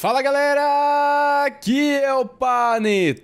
Fala galera, aqui é o Panetone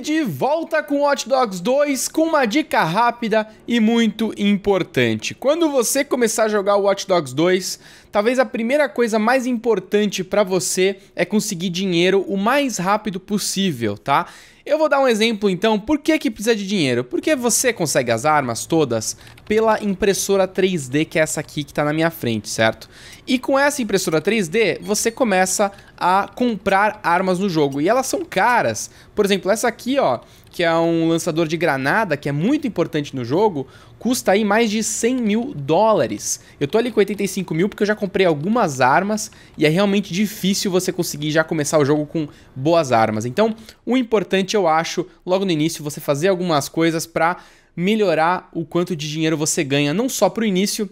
de volta com Watch Dogs 2 com uma dica rápida e muito importante. Quando você começar a jogar Watch Dogs 2, talvez a primeira coisa mais importante para você é conseguir dinheiro o mais rápido possível, tá? Eu vou dar um exemplo então, por que que precisa de dinheiro? Porque você consegue as armas todas pela impressora 3D, que é essa aqui que está na minha frente, certo? E com essa impressora 3D, você começa a comprar armas no jogo, e elas são caras. Por exemplo, essa aqui, ó, que é um lançador de granada, que é muito importante no jogo, custa aí mais de 100 mil dólares. Eu tô ali com 85 mil porque eu já comprei algumas armas e é realmente difícil você conseguir já começar o jogo com boas armas. Então, o importante eu acho, logo no início, você fazer algumas coisas para melhorar o quanto de dinheiro você ganha, não só pro início,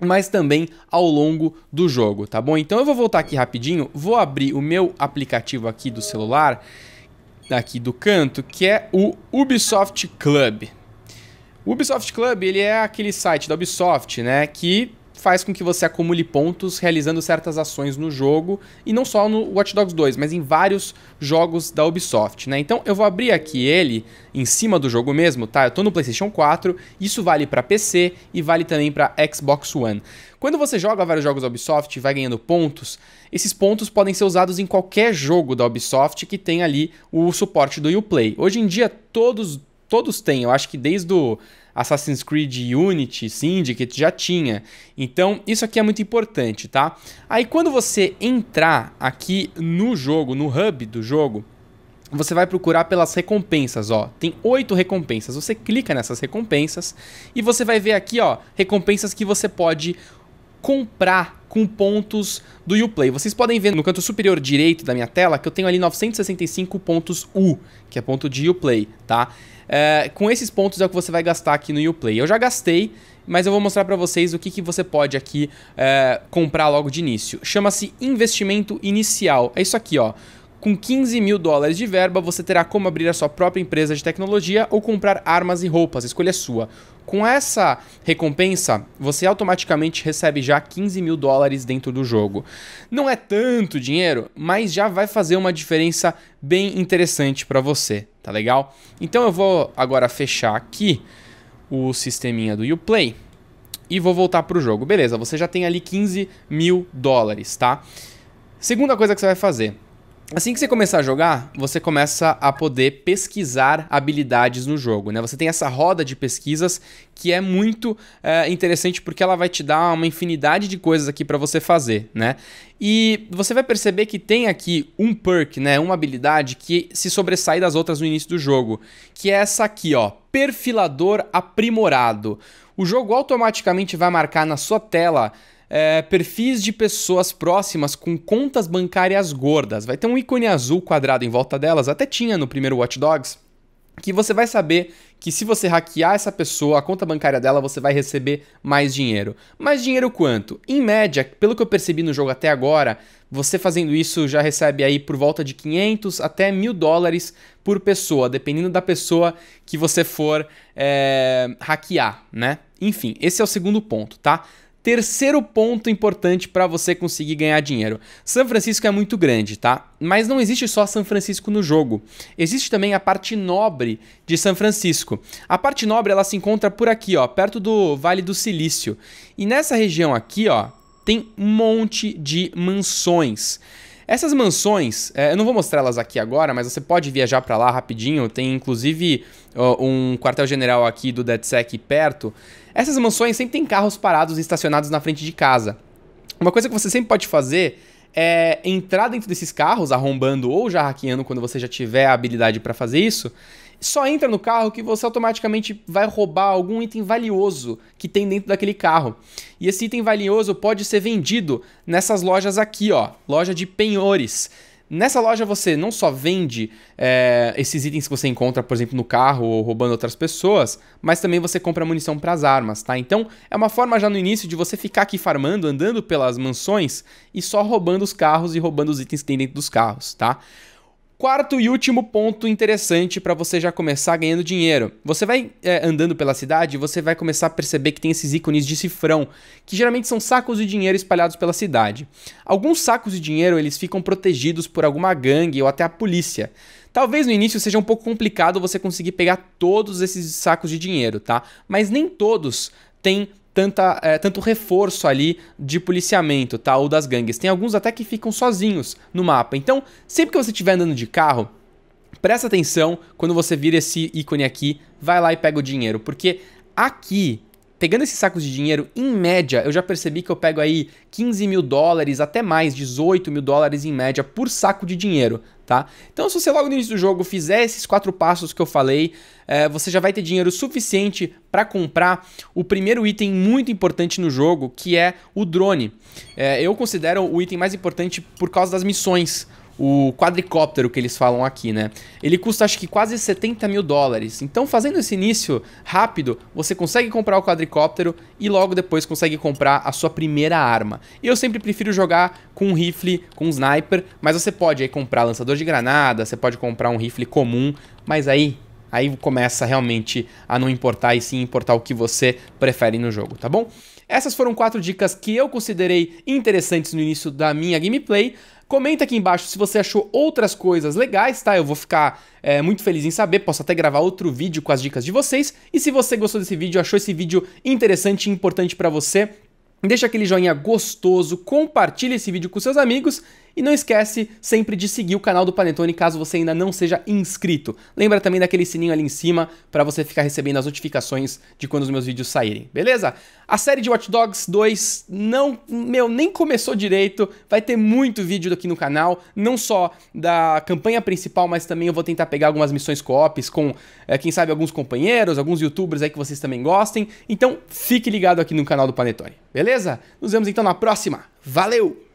mas também ao longo do jogo, tá bom? Então eu vou voltar aqui rapidinho, vou abrir o meu aplicativo aqui do celular aqui do canto, que é o Ubisoft Club. O Ubisoft Club, ele é aquele site da Ubisoft, né, que faz com que você acumule pontos realizando certas ações no jogo, e não só no Watch Dogs 2, mas em vários jogos da Ubisoft, né? Então eu vou abrir aqui ele em cima do jogo mesmo, tá? Eu tô no PlayStation 4, isso vale para PC e vale também para Xbox One. Quando você joga vários jogos da Ubisoft e vai ganhando pontos, esses pontos podem ser usados em qualquer jogo da Ubisoft que tem ali o suporte do Uplay. Hoje em dia todos todos têm, eu acho que desde o Assassin's Creed Unity, Syndicate já tinha. Então, isso aqui é muito importante, tá? Aí quando você entrar aqui no jogo, no hub do jogo, você vai procurar pelas recompensas, ó. Tem oito recompensas. Você clica nessas recompensas e você vai ver aqui, ó, recompensas que você pode comprar com pontos do Uplay. Vocês podem ver no canto superior direito da minha tela que eu tenho ali 965 pontos U, que é ponto de Uplay, tá? É, com esses pontos é o que você vai gastar aqui no Uplay. Eu já gastei, mas eu vou mostrar para vocês o que, que você pode aqui é, comprar logo de início. Chama-se investimento inicial. É isso aqui, ó. Com 15 mil dólares de verba, você terá como abrir a sua própria empresa de tecnologia ou comprar armas e roupas, escolha sua. Com essa recompensa, você automaticamente recebe já 15 mil dólares dentro do jogo. Não é tanto dinheiro, mas já vai fazer uma diferença bem interessante para você, tá legal? Então eu vou agora fechar aqui o sisteminha do Uplay e vou voltar para o jogo. Beleza, você já tem ali 15 mil dólares, tá? Segunda coisa que você vai fazer, Assim que você começar a jogar, você começa a poder pesquisar habilidades no jogo, né? Você tem essa roda de pesquisas que é muito é, interessante porque ela vai te dar uma infinidade de coisas aqui para você fazer, né? E você vai perceber que tem aqui um perk, né? Uma habilidade que se sobressai das outras no início do jogo, que é essa aqui, ó, perfilador aprimorado. O jogo automaticamente vai marcar na sua tela é, perfis de pessoas próximas com contas bancárias gordas. Vai ter um ícone azul quadrado em volta delas, até tinha no primeiro Watch Dogs, que você vai saber que se você hackear essa pessoa, a conta bancária dela, você vai receber mais dinheiro. Mais dinheiro quanto? Em média, pelo que eu percebi no jogo até agora, você fazendo isso já recebe aí por volta de 500 até mil dólares por pessoa, dependendo da pessoa que você for é, hackear, né? Enfim, esse é o segundo ponto, tá? Terceiro ponto importante para você conseguir ganhar dinheiro. São Francisco é muito grande, tá? Mas não existe só São Francisco no jogo. Existe também a parte nobre de São Francisco. A parte nobre ela se encontra por aqui, ó, perto do Vale do Silício. E nessa região aqui, ó, tem um monte de mansões. Essas mansões, é, eu não vou mostrar elas aqui agora, mas você pode viajar para lá rapidinho. Tem inclusive ó, um quartel-general aqui do DedSec perto. Essas mansões sempre tem carros parados e estacionados na frente de casa. Uma coisa que você sempre pode fazer é entrar dentro desses carros, arrombando ou já hackeando quando você já tiver a habilidade para fazer isso. Só entra no carro que você automaticamente vai roubar algum item valioso que tem dentro daquele carro. E esse item valioso pode ser vendido nessas lojas aqui, ó, loja de penhores. Nessa loja você não só vende é, esses itens que você encontra, por exemplo, no carro ou roubando outras pessoas, mas também você compra munição para as armas, tá? Então é uma forma já no início de você ficar aqui farmando, andando pelas mansões e só roubando os carros e roubando os itens que tem dentro dos carros, tá? Quarto e último ponto interessante para você já começar ganhando dinheiro. Você vai é, andando pela cidade você vai começar a perceber que tem esses ícones de cifrão, que geralmente são sacos de dinheiro espalhados pela cidade. Alguns sacos de dinheiro eles ficam protegidos por alguma gangue ou até a polícia. Talvez no início seja um pouco complicado você conseguir pegar todos esses sacos de dinheiro, tá? Mas nem todos têm tanta, é, tanto reforço ali de policiamento, tá? Ou das gangues. Tem alguns até que ficam sozinhos no mapa. Então, sempre que você estiver andando de carro, presta atenção quando você vira esse ícone aqui, vai lá e pega o dinheiro, porque aqui pegando esses sacos de dinheiro, em média, eu já percebi que eu pego aí 15 mil dólares, até mais, 18 mil dólares em média por saco de dinheiro, tá? Então, se você logo no início do jogo fizer esses quatro passos que eu falei, é, você já vai ter dinheiro suficiente para comprar o primeiro item muito importante no jogo, que é o drone. É, eu considero o item mais importante por causa das missões o quadricóptero que eles falam aqui, né? Ele custa acho que quase 70 mil dólares. Então, fazendo esse início rápido, você consegue comprar o quadricóptero e logo depois consegue comprar a sua primeira arma. Eu sempre prefiro jogar com um rifle, com um sniper, mas você pode aí comprar lançador de granada, você pode comprar um rifle comum, mas aí aí começa realmente a não importar e sim importar o que você prefere no jogo, tá bom? Essas foram quatro dicas que eu considerei interessantes no início da minha gameplay. Comenta aqui embaixo se você achou outras coisas legais, tá? Eu vou ficar é, muito feliz em saber, posso até gravar outro vídeo com as dicas de vocês. E se você gostou desse vídeo, achou esse vídeo interessante e importante para você, deixa aquele joinha gostoso, compartilha esse vídeo com seus amigos e não esquece sempre de seguir o canal do Panetone caso você ainda não seja inscrito. Lembra também daquele sininho ali em cima para você ficar recebendo as notificações de quando os meus vídeos saírem, beleza? A série de Watch Dogs 2 não, meu, nem começou direito, vai ter muito vídeo aqui no canal, não só da campanha principal, mas também eu vou tentar pegar algumas missões co-ops com, é, quem sabe, alguns companheiros, alguns youtubers aí que vocês também gostem, então fique ligado aqui no canal do Panetone, beleza? Nos vemos então na próxima, valeu!